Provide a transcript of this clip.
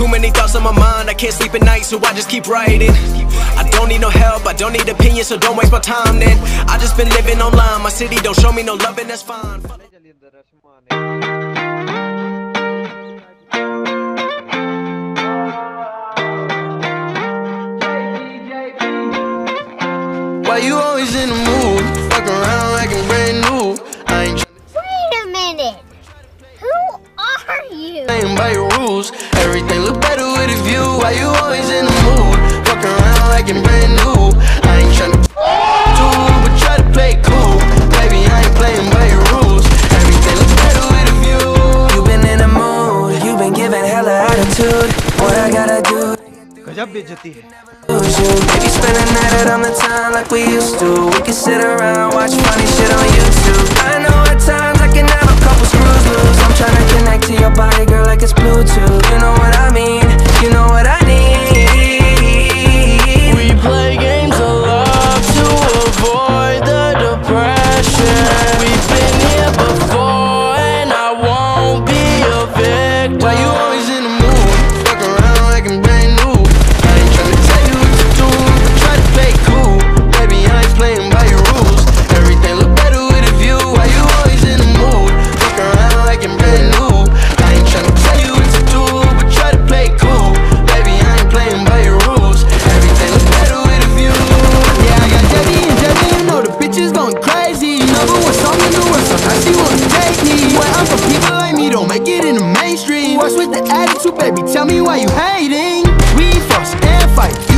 Too many thoughts on my mind, I can't sleep at night, so I just keep writing. I don't need no help, I don't need opinions, so don't waste my time then. I just been living online, my city don't show me no love, and that's fine. Why you always in the mood? Fuck around like I'm brand new. I ain't Wait a minute. Who are you? By your rules. Everything look better with a view. Why you always in the mood? Fuck around like I'm brand new. I ain't tryna do, but try to play it cool. Baby, I ain't playing by your rules. Everything look better with a view. You been in the mood, you been giving hella attitude. What I gotta do गजब बेइज्जती है to lose you? Maybe spend a night out on the town like we used to. We can sit around, watch funny shit on wouldn't me. Where I'm from, people like me. Don't make it in the mainstream. What's with the attitude, baby? Tell me why you hating. We fuss and fight.